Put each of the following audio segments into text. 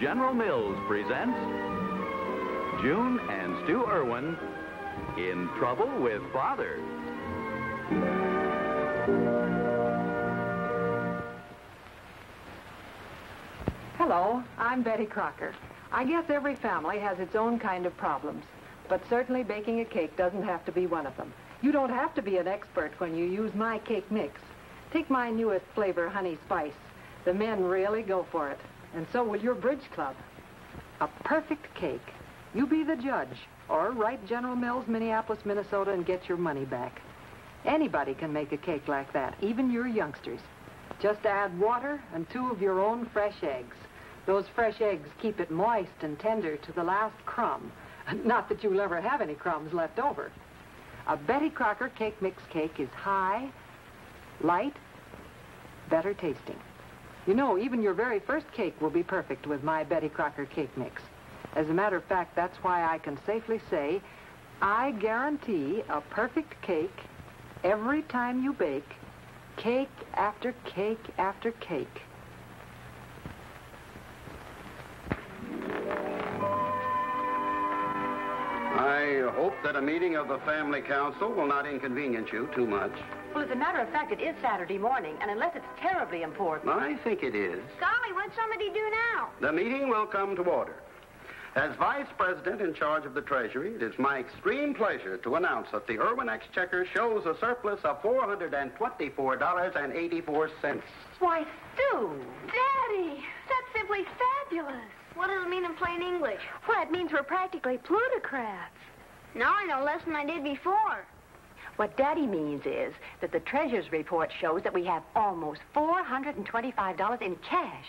General Mills presents June and Stu Erwin in Trouble with Father. Hello, I'm Betty Crocker. I guess every family has its own kind of problems, but certainly baking a cake doesn't have to be one of them. You don't have to be an expert when you use my cake mix. Take my newest flavor, honey spice. The men really go for it, and so will your bridge club. A perfect cake. You be the judge, or write General Mills, Minneapolis, Minnesota, and get your money back. Anybody can make a cake like that, even your youngsters. Just add water and two of your own fresh eggs. Those fresh eggs keep it moist and tender to the last crumb. Not that you'll ever have any crumbs left over. A Betty Crocker cake mix cake is high, light, better tasting. You know, even your very first cake will be perfect with my Betty Crocker cake mix. As a matter of fact, that's why I can safely say I guarantee a perfect cake every time you bake, cake after cake after cake. Hope that a meeting of the family council will not inconvenience you too much. Well, as a matter of fact, it is Saturday morning, and unless it's terribly important. I think it is. Golly, what's somebody do now? The meeting will come to order. As Vice President in charge of the Treasury, it is my extreme pleasure to announce that the Erwin Exchequer shows a surplus of $424.84. Why, Stu! Daddy, that's simply fabulous. What does it mean in plain English? Why, it means we're practically plutocrats. Now I know less than I did before. What Daddy means is that the Treasurer's report shows that we have almost $425 in cash.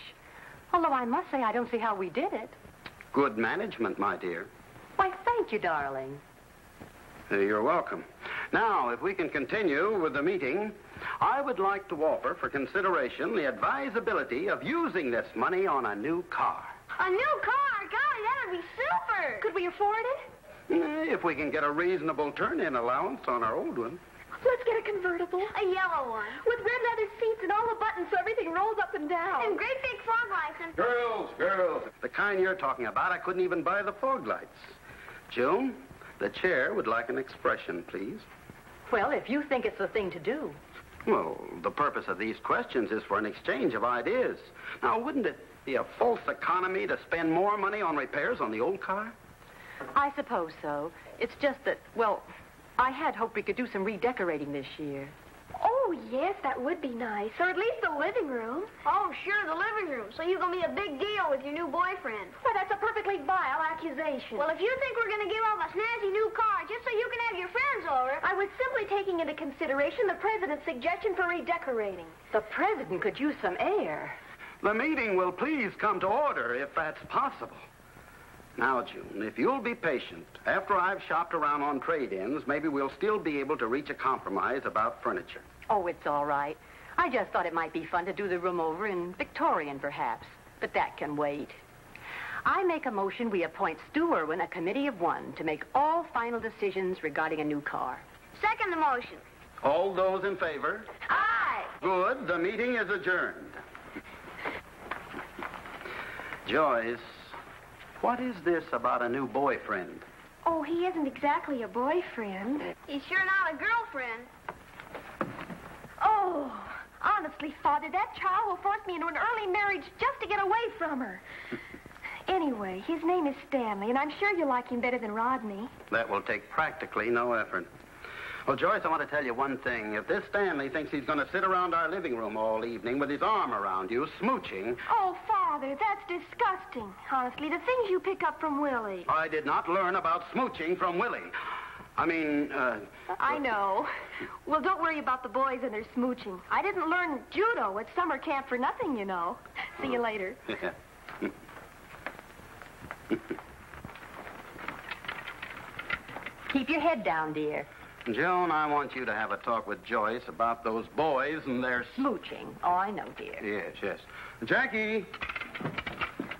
Although I must say I don't see how we did it. Good management, my dear. Why, thank you, darling. Uh, You're welcome. Now, if we can continue with the meeting, I would like to offer for consideration the advisability of using this money on a new car. A new car? Golly, that would be super. Could we afford it? Eh, If we can get a reasonable turn-in allowance on our old one. Let's get a convertible. A yellow one. With red leather seats and all the buttons so everything rolls up and down. And great big fog lights and... Girls, girls. The kind you're talking about, I couldn't even buy the fog lights. June, the chair would like an expression, please. Well, if you think it's the thing to do. Well, the purpose of these questions is for an exchange of ideas. Now, wouldn't it be a false economy to spend more money on repairs on the old car? I suppose so. It's just that, well, I had hoped we could do some redecorating this year. Oh, yes, that would be nice. Or at least the living room. Oh, sure, the living room. So you're going to be a big deal with your new boyfriend. Well, that's a perfectly vile accusation. Well, if you think we're going to give up a snazzy new car just so you can have your friends over... I was simply taking into consideration the president's suggestion for redecorating. The president could use some air. The meeting will please come to order if that's possible. Now, June, if you'll be patient, after I've shopped around on trade-ins, maybe we'll still be able to reach a compromise about furniture. Oh, it's all right. I just thought it might be fun to do the room over in Victorian, perhaps. But that can wait. I make a motion we appoint Stu Erwin a committee of one to make all final decisions regarding a new car. Second the motion. All those in favor? Aye. Good. The meeting is adjourned. Joyce, what is this about a new boyfriend? Oh, he isn't exactly a boyfriend. He's sure not a girlfriend. Oh, honestly, Father, that child will force me into an early marriage just to get away from her. Anyway, his name is Stanley, and I'm sure you'll like him better than Rodney. That will take practically no effort. Well, Joyce, I want to tell you one thing. If this Stanley thinks he's going to sit around our living room all evening with his arm around you, smooching, Oh, Father, that's disgusting. Honestly, the things you pick up from Willie. I did not learn about smooching from Willie. I mean, uh, I know. Well, don't worry about the boys and their smooching. I didn't learn judo at summer camp for nothing, you know. See you later. Keep your head down, dear. Joan, I want you to have a talk with Joyce about those boys and their... Smooching. Oh, I know, dear. Yes, yes. Jackie,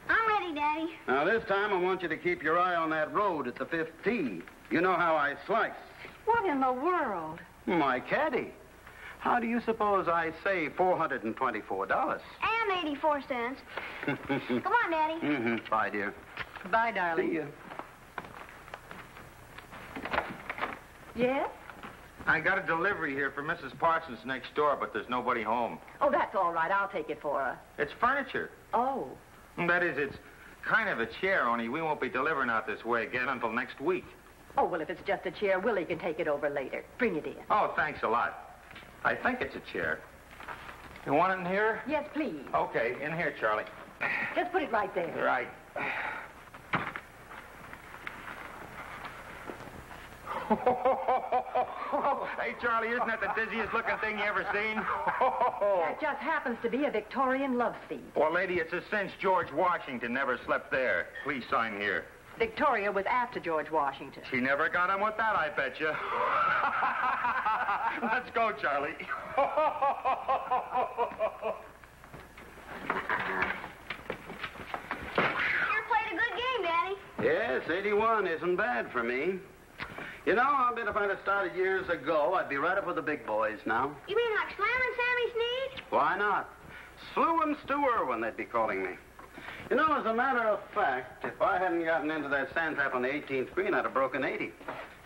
I'm ready, Daddy. now this time I want you to keep your eye on that road at the fifth tee. You know how I slice. What in the world? My caddy. How do you suppose I save $424? And 84 cents. Come on, Daddy. mm-hmm. Bye, dear. Bye, darling. See you. Yes? I got a delivery here for Mrs. Parsons next door, but there's nobody home. Oh, that's all right. I'll take it for her. It's furniture. Oh. That is, it's kind of a chair, only we won't be delivering out this way again until next week. Oh, well, if it's just a chair, Willie can take it over later. Bring it in. Oh, thanks a lot. I think it's a chair. You want it in here? Yes, please. Okay, in here, Charlie. Just put it right there. Right. hey, Charlie, isn't that the dizziest looking thing you ever seen? That just happens to be a Victorian love seat. well, lady, it's a cinch George Washington never slept there. Please sign here. Victoria was after George Washington. She never got him with that, I bet you. Let's go, Charlie. You played a good game, Daddy. Yes, 81 isn't bad for me. You know, I bet if I'd have started years ago, I'd be right up with the big boys now. You mean like slamming Sammy Snead? Why not? Slew and Stu Erwin, they'd be calling me. You know, as a matter of fact, if I hadn't gotten into that sand trap on the 18th green, I'd have broken 80.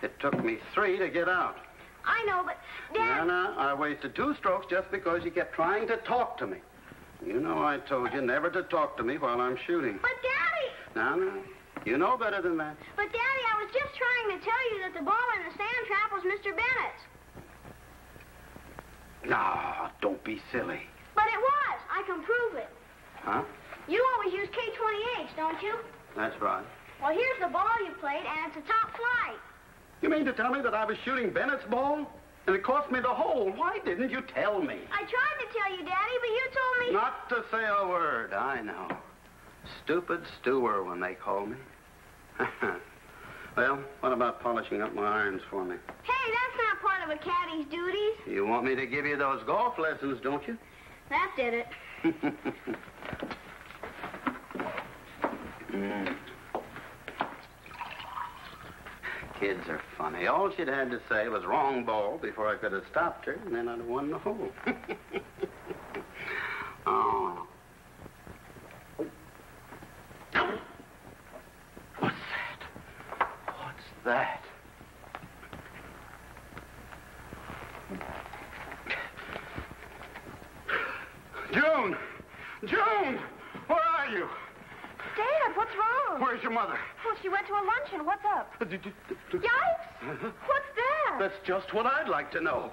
It took me three to get out. I know, but Dad. no, I wasted two strokes just because you kept trying to talk to me. You know I told you never to talk to me while I'm shooting. But Daddy. No. You know better than that. But Daddy, I was just trying to tell you that the ball in the sand trap was Mr. Bennett's. No, don't be silly. But it was. I can prove it. Huh? You always use K-28s, don't you? That's right. Well, here's the ball you played, and it's a Top-Flite. You mean to tell me that I was shooting Bennett's ball? And it cost me the hole. Why didn't you tell me? I tried to tell you, Daddy, but you told me. Not to say a word, I know. Stupid Stu when they call me. well, what about polishing up my irons for me? Hey, that's not part of a caddy's duties. You want me to give you those golf lessons, don't you? That did it. Mm. Kids are funny. All she'd had to say was wrong ball before I could have stopped her, and then I'd have won the hole. oh. What's that? What's that? June! June! Where are you? Dad, what's wrong? Where's your mother? Well, she went to a luncheon. What's up? Yikes! Uh-huh. What's that? That's just what I'd like to know.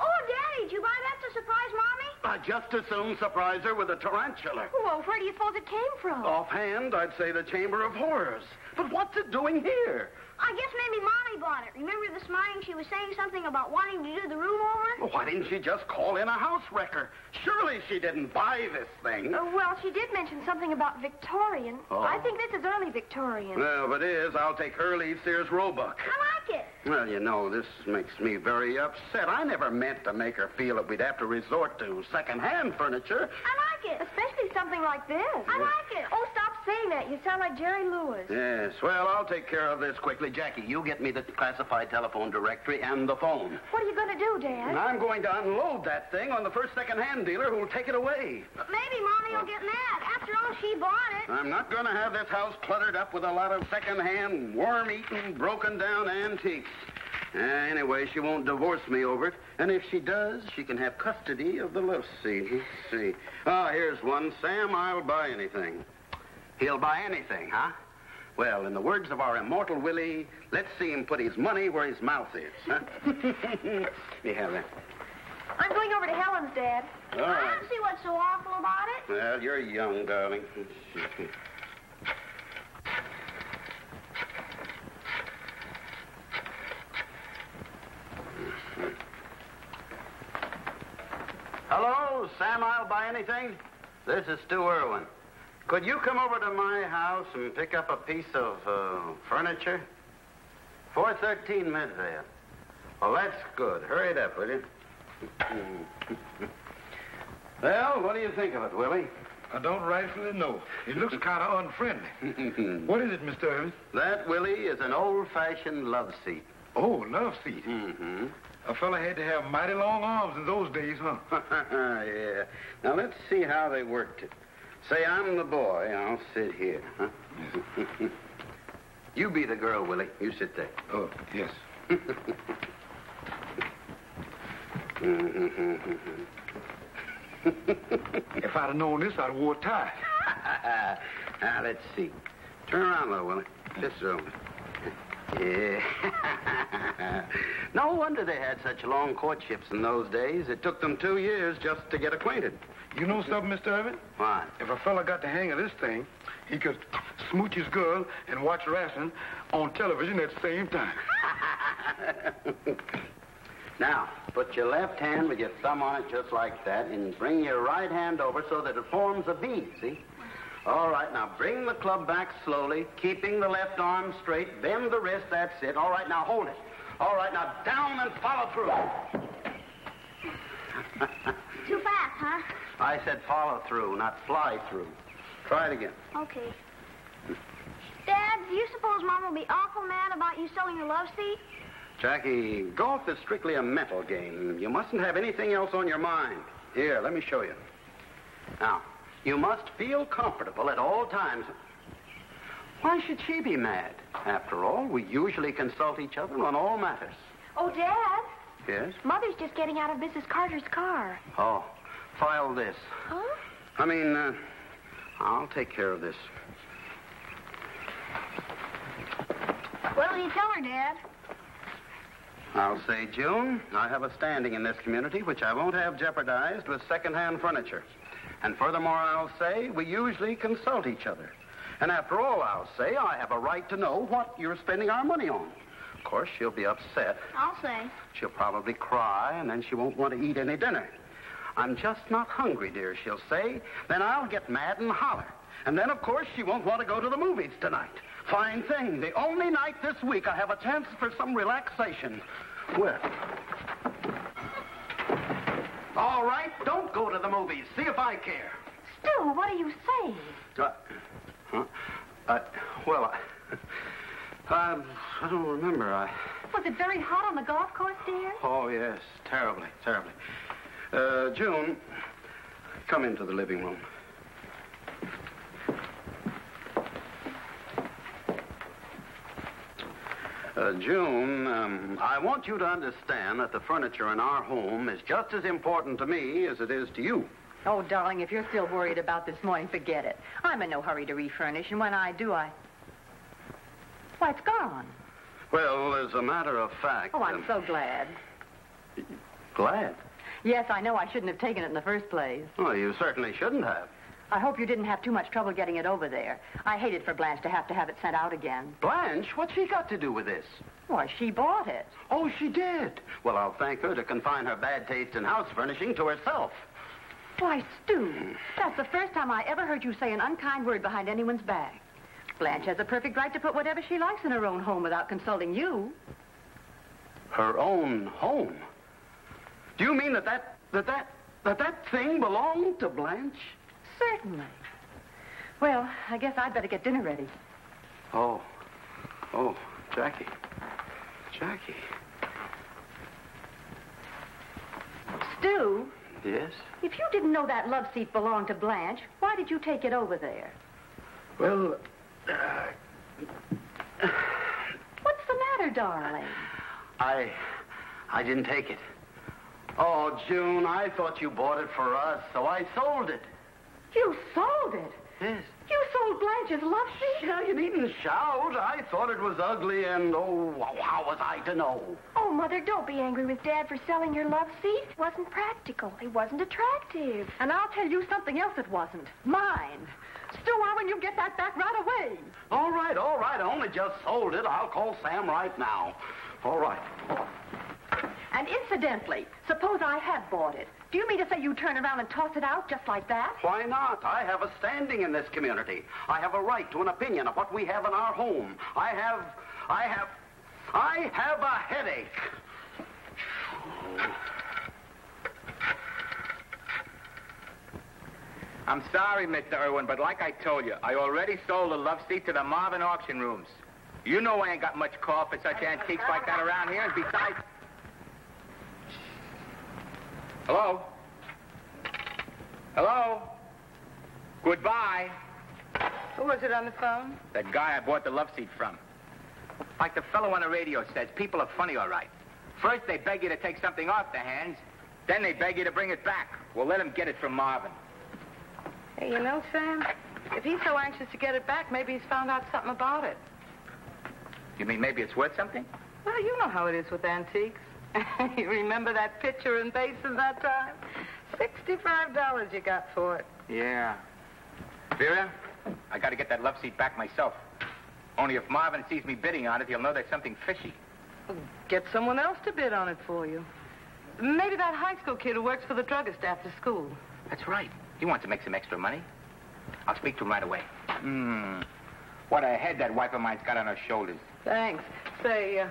Oh, Daddy, did you buy that to surprise Mommy? I just as soon surprise her with a tarantula. Whoa, where do you suppose it came from? Offhand, I'd say the Chamber of Horrors. But what's it doing here? I guess maybe Mommy bought it. Remember this morning she was saying something about wanting to do the room Why didn't she just call in a house wrecker? Surely she didn't buy this thing. Uh, well, she did mention something about Victorian. Oh. I think this is early Victorian. Well, if it is, I'll take Hurley Sears Roebuck. I like it. Well, you know, this makes me very upset. I never meant to make her feel that we'd have to resort to second-hand furniture. I like it. Especially something like this. I like it. Oh, stop saying that. You sound like Jerry Lewis. Yes, well, I'll take care of this quickly. Jackie, you get me the classified telephone directory and the phone. What are you going to do, Dad? I'm going to unload that thing on the first second-hand dealer who'll take it away. But maybe Mommy will get mad. After all, she bought it. I'm not going to have this house cluttered up with a lot of second-hand, worm-eaten, broken-down antiques. Uh, anyway, she won't divorce me over it. And if she does, she can have custody of the love seat. Let's see. Ah, here's one. Sam, I'll buy anything. He'll buy anything, huh? Well, in the words of our immortal Willie, let's see him put his money where his mouth is. Huh? you have that. I'm going over to Helen's, Dad. All I don't see what's so awful about it. Well, you're young, darling. Hello, Sam, I'll buy anything. This is Stu Erwin. Could you come over to my house and pick up a piece of uh, furniture? 413 Midvale. Well, that's good. Hurry it up, will you? well, what do you think of it, Willie? I don't rightfully know. It looks kind of unfriendly. What is it, Mr. Irving? That, Willie, is an old-fashioned love seat. Oh, love seat. Mm-hmm. A fella had to have mighty long arms in those days, huh? yeah. Now let's see how they worked it. Say I'm the boy. I'll sit here. Huh? you be the girl, Willie. You sit there. Oh, yes. if I'd have known this, I'd have wore a tie. now, let's see. Turn around, a little Willie. This over. Yeah. no wonder they had such long courtships in those days. It took them two years just to get acquainted. You know something, Mr. Erwin? What? If a fella got the hang of this thing, he could smooch his girl and watch wrestling on television at the same time. now, put your left hand with your thumb on it just like that, and bring your right hand over so that it forms a V, see? All right, now bring the club back slowly, keeping the left arm straight. Bend the wrist, that's it. All right, now hold it. All right, now down and follow through. Too fast, huh? I said follow through, not fly through. Try it again. Okay. Dad, do you suppose Mom will be awful mad about you selling your love seat? Jackie, golf is strictly a mental game. You mustn't have anything else on your mind. Here, let me show you. Now, you must feel comfortable at all times. Why should she be mad? After all, we usually consult each other on all matters. Oh, Dad. Yes? Mother's just getting out of Mrs. Carter's car. Oh, file this. Huh? I mean, uh, I'll take care of this. What'll you tell her, Dad? I'll say, June, I have a standing in this community which I won't have jeopardized with second-hand furniture. And furthermore, I'll say we usually consult each other. And after all, I'll say I have a right to know what you're spending our money on. Of course, she'll be upset. I'll say. She'll probably cry, and then she won't want to eat any dinner. I'm just not hungry, dear, she'll say. Then I'll get mad and holler. And then, of course, she won't want to go to the movies tonight. Fine thing. The only night this week I have a chance for some relaxation. Well. All right, don't go to the movies. See if I care. Stu, what are you saying? Uh, huh? Uh, well, I, I, I don't remember. I. Was it very hot on the golf course, dear? Oh, yes. Terribly, terribly. Uh, June, come into the living room. Uh, June, um, I want you to understand that the furniture in our home is just as important to me as it is to you. Oh, darling, if you're still worried about this morning, forget it. I'm in no hurry to refurnish, and when I do, I... Why, it's gone. Well, as a matter of fact... Oh, I'm um, so glad. glad. Yes, I know I shouldn't have taken it in the first place. Well, you certainly shouldn't have. I hope you didn't have too much trouble getting it over there. I hated for Blanche to have to have it sent out again. Blanche, what's she got to do with this? Why, she bought it. Oh, she did. Well, I'll thank her to confine her bad taste in house furnishing to herself. Why, Stu, that's the first time I ever heard you say an unkind word behind anyone's back. Blanche has a perfect right to put whatever she likes in her own home without consulting you. Her own home. Do you mean that that that that that, that thing belonged to Blanche? Certainly. Well, I guess I'd better get dinner ready. Oh. Oh, Jackie. Jackie. Stu, Yes? if you didn't know that love seat belonged to Blanche, why did you take it over there? Well, uh, What's the matter, darling? I I didn't take it. Oh, June, I thought you bought it for us, so I sold it. You sold it. Yes. You sold Blanche's love seat? Yeah, you needn't shout. I thought it was ugly, and oh, how was I to know? Oh, Mother, don't be angry with Dad for selling your love seat. It wasn't practical. It wasn't attractive. And I'll tell you something else it wasn't. Mine. Stu, why when you get that back right away? All right, all right. I only just sold it. I'll call Sam right now. All right. And incidentally, suppose I had bought it. Do you mean to say you turn around and toss it out just like that? Why not? I have a standing in this community. I have a right to an opinion of what we have in our home. I have, I have, I have a headache. I'm sorry, Mr. Erwin, but like I told you, I already sold the love seat to the Marvin auction rooms. You know I ain't got much call for such antiques like that around here, and besides... Hello? Hello? Goodbye. Who was it on the phone? That guy I bought the love seat from. Like the fellow on the radio says, people are funny, all right. First, they beg you to take something off their hands. Then they beg you to bring it back. Well, let him get it from Marvin. Hey, you know, Sam, if he's so anxious to get it back, maybe he's found out something about it. You mean maybe it's worth something? Well, you know how it is with antiques. you remember that picture and basin that time? $65 you got for it. Yeah. Vera, I got to get that love seat back myself. Only if Marvin sees me bidding on it, he'll know there's something fishy. Get someone else to bid on it for you. Maybe that high school kid who works for the druggist after school. That's right. He wants to make some extra money. I'll speak to him right away. Hmm. What a head that wife of mine's got on her shoulders. Thanks. Say, uh,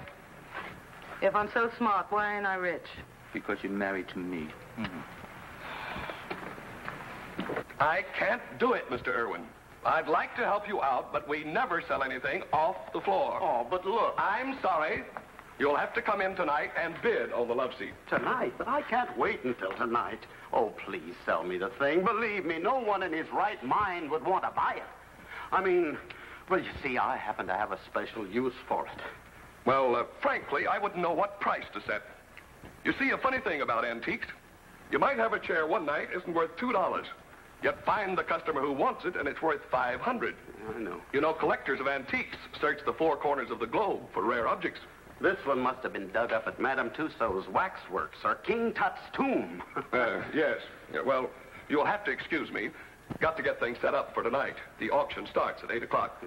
if I'm so smart, why ain't I rich? Because you're married to me. Mm-hmm. I can't do it, Mr. Erwin. I'd like to help you out, but we never sell anything off the floor. Oh, but look. I'm sorry. You'll have to come in tonight and bid on the love seat. Tonight? But I can't wait until tonight. Oh, please sell me the thing. Believe me, no one in his right mind would want to buy it. I mean, well, you see, I happen to have a special use for it. Well, uh, frankly, I wouldn't know what price to set. You see, a funny thing about antiques, you might have a chair one night isn't worth two dollars. Yet find the customer who wants it, and it's worth 500. I know. You know, collectors of antiques search the four corners of the globe for rare objects. This one must have been dug up at Madame Tussaud's waxworks or King Tut's tomb. uh, yes. Yeah, well, you'll have to excuse me. Got to get things set up for tonight. The auction starts at 8 o'clock.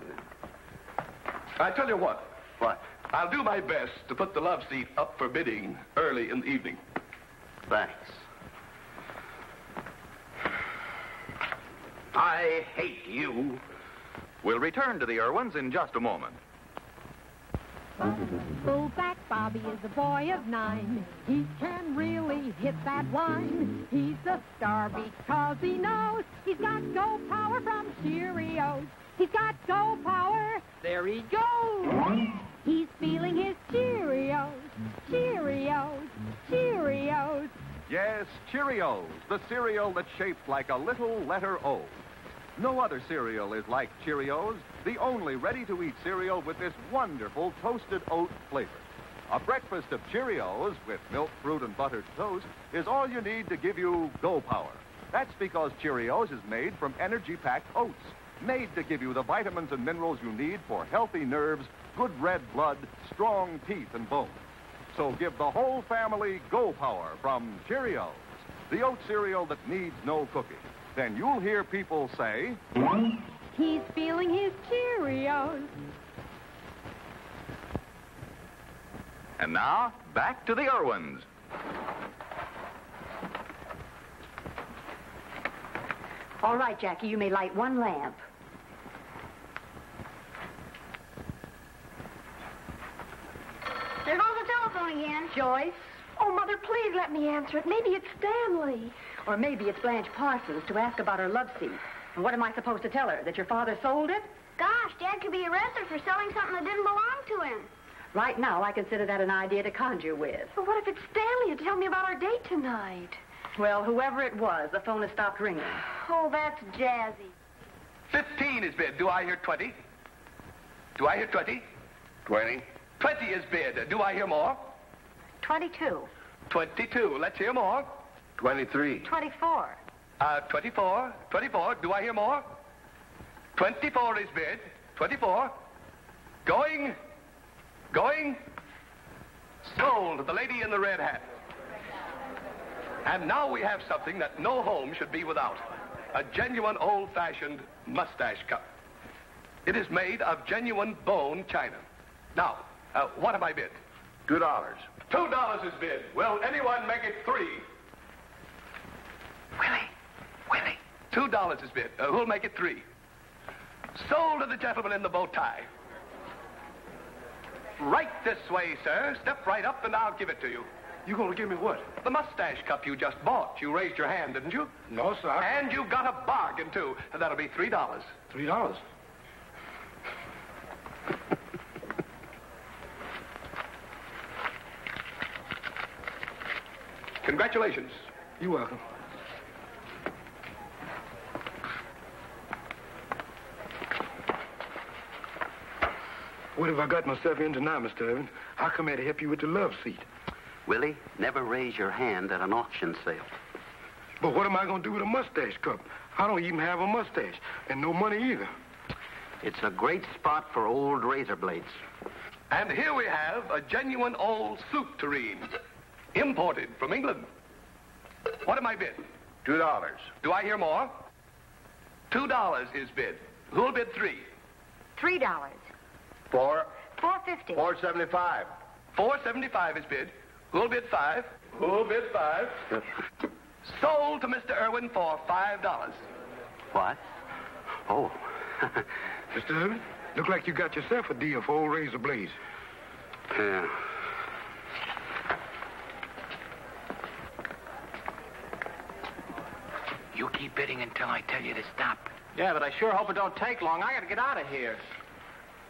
I tell you what. What? I'll do my best to put the love seat up for bidding early in the evening. Thanks. I hate you. We'll return to the Erwins in just a moment. Go back, Bobby is a boy of nine. He can really hit that line. He's a star because he knows he's got go power from Cheerios. He's got go power. There he goes. He's feeling his Cheerios. Cheerios. Cheerios. Yes, Cheerios, the cereal that's shaped like a little letter O. No other cereal is like Cheerios, the only ready-to-eat cereal with this wonderful toasted oat flavor. A breakfast of Cheerios with milk, fruit, and buttered toast is all you need to give you go power. That's because Cheerios is made from energy-packed oats, made to give you the vitamins and minerals you need for healthy nerves, good red blood, strong teeth and bones. So give the whole family go power from Cheerios, the oat cereal that needs no cooking then you'll hear people say, He's feeling his Cheerios. And now, back to the Erwins. All right, Jackie, you may light one lamp. There goes the telephone again. Joyce? Oh, Mother, please let me answer it. Maybe it's Stanley. Or maybe it's Blanche Parsons to ask about her love seat. And what am I supposed to tell her? That your father sold it? Gosh, Dad could be arrested for selling something that didn't belong to him. Right now, I consider that an idea to conjure with. But what if it's Stanley to tell me about our date tonight? Well, whoever it was, the phone has stopped ringing. Oh, that's jazzy. Fifteen is bid. Do I hear twenty? Do I hear twenty? Twenty. Twenty is bid. Do I hear more? Twenty-two. Twenty-two. Let's hear more. 23. 24. Uh, 24. 24. Do I hear more? 24 is bid. 24. Going. Going. Sold. The lady in the red hat. And now we have something that no home should be without. A genuine old-fashioned mustache cup. It is made of genuine bone china. Now, uh, what have I bid? Two dollars. Two dollars is bid. Will anyone make it three? Willie, Willie. Two dollars is bid. Uh, who'll make it three? Sold to the gentleman in the bow tie. Right this way, sir. Step right up and I'll give it to you. You gonna give me what? The mustache cup you just bought. You raised your hand, didn't you? No, sir. And you got a bargain, too. And that'll be three dollars. Three dollars? Congratulations. You're welcome. What have I got myself into now, Mr. Erwin? How come I to help you with the love seat? Willie, never raise your hand at an auction sale. But what am I going to do with a mustache cup? I don't even have a mustache, and no money either. It's a great spot for old razor blades. And here we have a genuine old soup tureen, imported from England. What am I bid? Two dollars. Do I hear more? Two dollars is bid. Who'll bid three? Three dollars. Four. Four fifty. Four seventy-five. Four seventy-five is bid. Who'll bid five? Who'll bid five? Sold to Mr. Erwin for five dollars. What? Oh. Mr. Erwin, look like you got yourself a deal for old razor blades. Yeah. You keep bidding until I tell you to stop. Yeah, but I sure hope it don't take long. I gotta get out of here.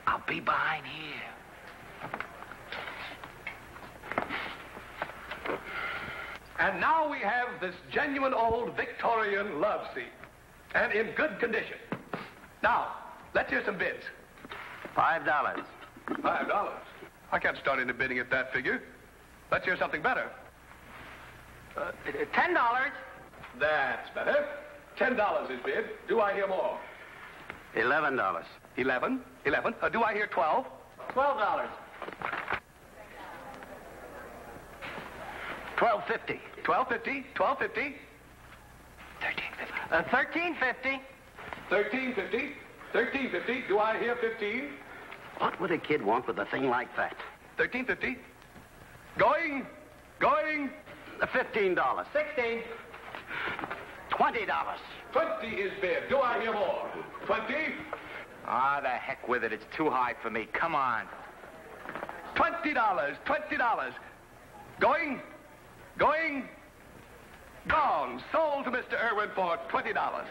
I'll be behind here. And now we have this genuine old Victorian love seat. And in good condition. Now, let's hear some bids. Five dollars. Five dollars. I can't start into bidding at that figure. Let's hear something better. Uh, ten dollars. That's better. Ten dollars is bid. Do I hear more? Eleven dollars. Eleven. Eleven. Uh, do I hear twelve? Twelve dollars. Twelve fifty. Twelve fifty. Twelve fifty. Uh, thirteen fifty. Thirteen fifty. Thirteen fifty. Do I hear fifteen? What would a kid want with a thing like that? Thirteen fifty. Going. Going. Uh, Fifteen dollars. Sixteen. Twenty dollars. Twenty is bid. Do I hear more? Twenty. Ah, the heck with it. It's too high for me. Come on. Twenty dollars. Twenty dollars. Going. Going. Gone. Sold to Mr. Erwin for twenty dollars.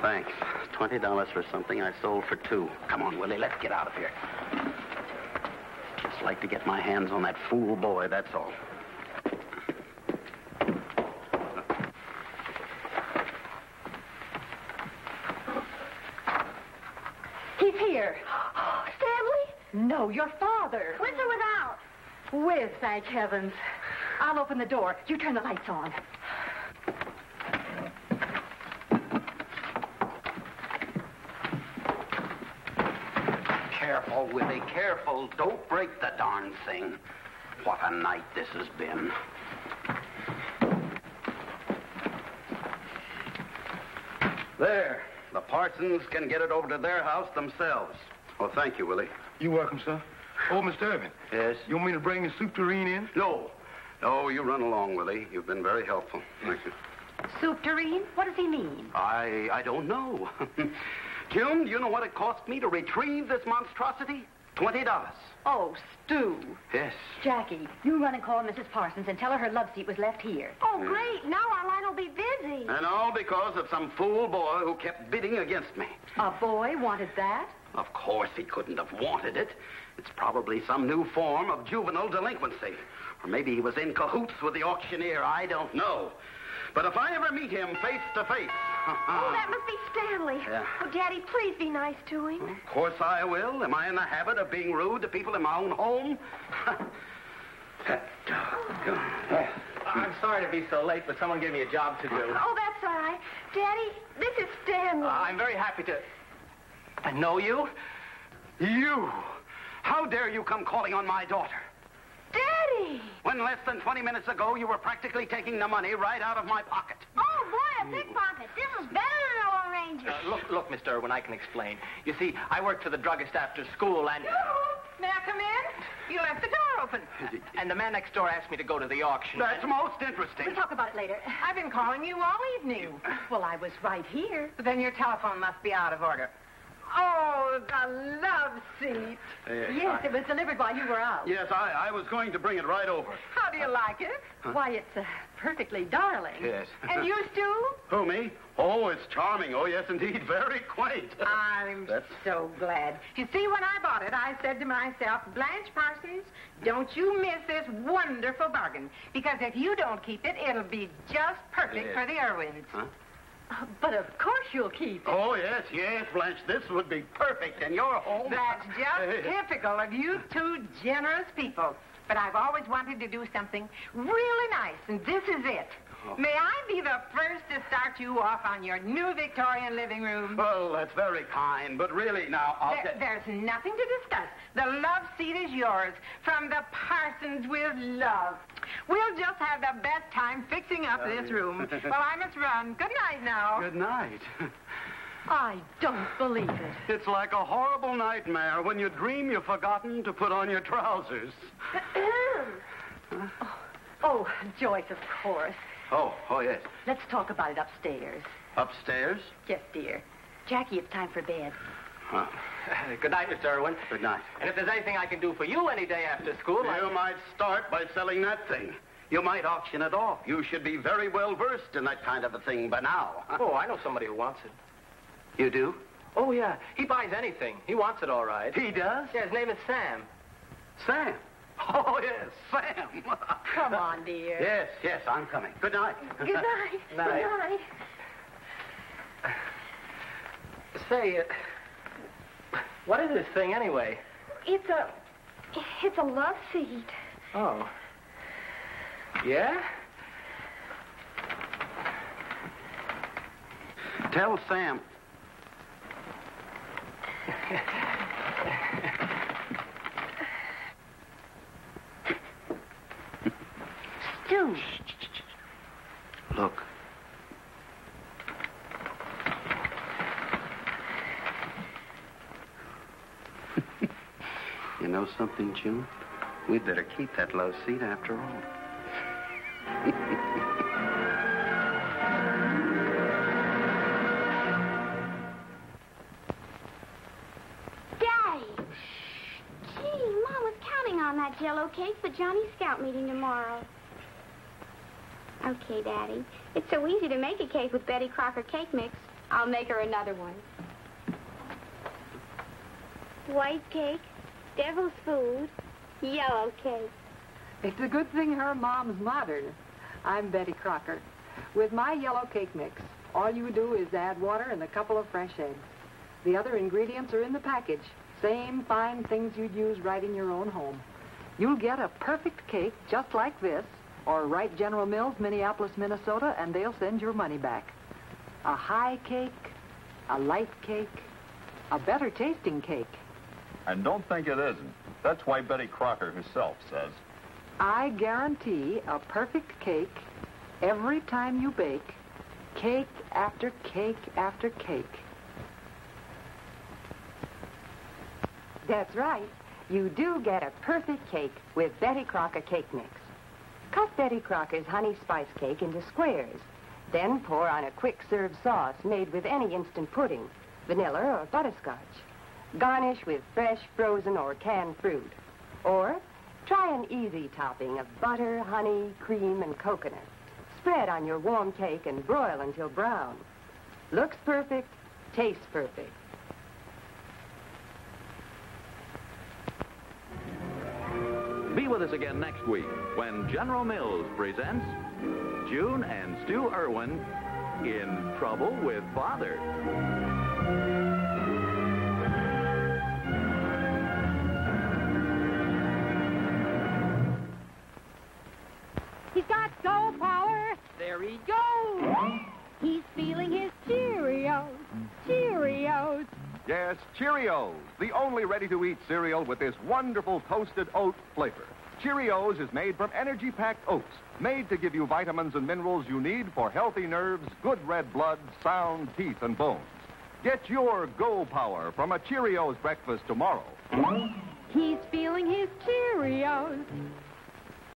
Thanks. Twenty dollars for something I sold for two. Come on, Willie, let's get out of here. Just like to get my hands on that fool boy, that's all. He's here. Stanley? No, your father. With or without? With, thank heavens. I'll open the door. You turn the lights on. Careful, Willie, careful. Don't break the darn thing. What a night this has been. There. The Parsons can get it over to their house themselves. Well, thank you, Willie. You're welcome, sir. Oh, Mr. Erwin. Yes? You want me to bring the soup tureen in? No. No, you run along, Willie. You've been very helpful. Thank you. Soup tureen? What does he mean? I I don't know. Jim, do you know what it cost me to retrieve this monstrosity? Twenty dollars. Oh, Stu. Yes. Jackie, you run and call Mrs. Parsons and tell her her love seat was left here. Oh, great. Now our line will be busy. And all because of some fool boy who kept bidding against me. A boy wanted that? Of course he couldn't have wanted it. It's probably some new form of juvenile delinquency. Or maybe he was in cahoots with the auctioneer. I don't know. But if I ever meet him face to face. Oh, that must be Stanley. Yeah. Oh, Daddy, please be nice to him. Of course I will. Am I in the habit of being rude to people in my own home? I'm sorry to be so late, but someone gave me a job to do. Oh, that's all right. Daddy, this is Stanley. Uh, I'm very happy to. I know you. You! How dare you come calling on my daughter? Daddy! When less than 20 minutes ago you were practically taking the money right out of my pocket. Oh, boy, a pickpocket. This is better than a Lone Ranger. Uh, look, look, Mr. Erwin, I can explain. You see, I worked for the druggist after school, and. May I come in? You left the door open. And the man next door asked me to go to the auction. That's most interesting. We'll talk about it later. I've been calling you all evening. Well, I was right here. Then your telephone must be out of order. Oh, the love seat. Yes, it was delivered while you were out. Yes, I, I was going to bring it right over. How do you like it? Why, it's, uh, perfectly darling. Yes. And you, Stu? Who, me? Oh, it's charming. Oh, yes, indeed. Very quaint. I'm That's- so glad. You see, when I bought it, I said to myself, Blanche Parsons, don't you miss this wonderful bargain. Because if you don't keep it, it'll be just perfect Yes. for the Erwins. Huh? But of course you'll keep it. Oh, yes, yes, Blanche. This would be perfect in your home. That's just typical of you two generous people. But I've always wanted to do something really nice, and this is it. Oh. May I be the first to start you off on your new Victorian living room? Well, that's very kind, but really, now, I'll There- get... there's nothing to discuss. The love seat is yours from the Parsons with love. We'll just have the best time fixing up this uh, room. well, I must run. Good night now. Good night. I don't believe it. It's like a horrible nightmare when you dream you've forgotten to put on your trousers. Oh, oh, Joyce, of course. Oh, oh, yes. Let's talk about it upstairs. Upstairs? Yes, dear. Jackie, it's time for bed. Huh. Good night, Mr. Erwin. Good night. And if there's anything I can do for you any day after school, I... You might start by selling that thing. You might auction it off. You should be very well versed in that kind of a thing by now. Oh, I know somebody who wants it. You do? Oh, yeah. He buys anything. He wants it all right. He does? Yeah, his name is Sam. Sam. Oh, yes, Sam. Come on, dear. Yes, yes, I'm coming. Good night. Good night. Night. Good night. Say, uh, what is this thing anyway? It's a, it's a love seat. Oh. Yeah? Tell Sam. Stu. Look. you know something, June? We'd better keep that low seat after all. Daddy! Gee, Mom was counting on that jello cake for Johnny's scout meeting tomorrow. Okay, Daddy. It's so easy to make a cake with Betty Crocker cake mix. I'll make her another one. White cake, devil's food, yellow cake. It's a good thing her mom's modern. I'm Betty Crocker. With my yellow cake mix, all you do is add water and a couple of fresh eggs. The other ingredients are in the package. Same fine things you'd use right in your own home. You'll get a perfect cake just like this, or write General Mills, Minneapolis, Minnesota, and they'll send your money back. A high cake, a light cake, a better tasting cake. And don't think it isn't. That's why Betty Crocker herself says. I guarantee a perfect cake every time you bake, cake after cake after cake. That's right. You do get a perfect cake with Betty Crocker cake mix. Cut Betty Crocker's honey spice cake into squares. Then pour on a quick serve sauce made with any instant pudding, vanilla or butterscotch. Garnish with fresh, frozen, or canned fruit. Or try an easy topping of butter, honey, cream, and coconut. Spread on your warm cake and broil until brown. Looks perfect, tastes perfect. Be with us again next week when General Mills presents June and Stu Erwin in Trouble with Father. He's got go power. There he goes. He's feeling his Cheerios. Cheerios. Yes, Cheerios, the only ready-to-eat cereal with this wonderful toasted oat flavor. Cheerios is made from energy-packed oats, made to give you vitamins and minerals you need for healthy nerves, good red blood, sound teeth and bones. Get your go power from a Cheerios breakfast tomorrow. He's feeling his Cheerios.